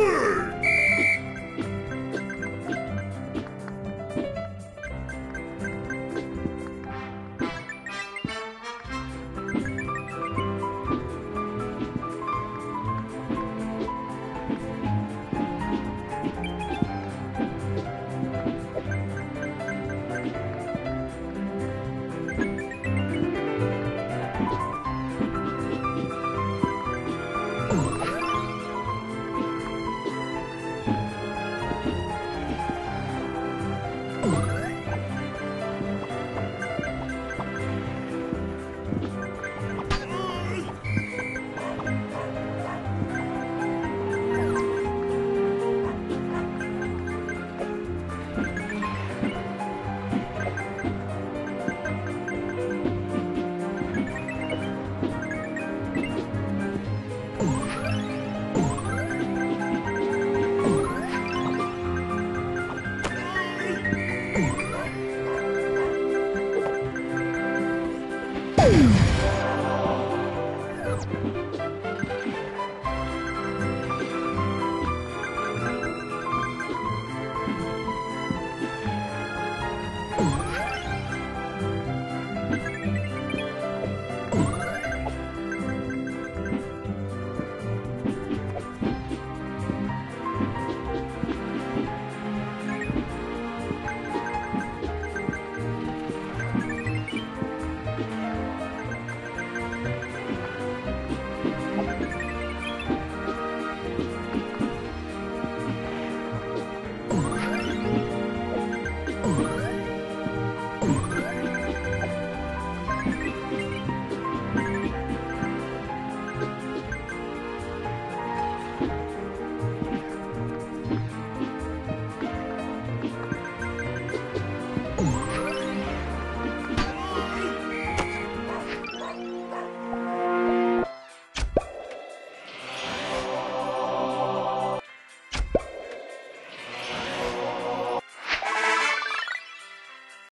Hey! うん。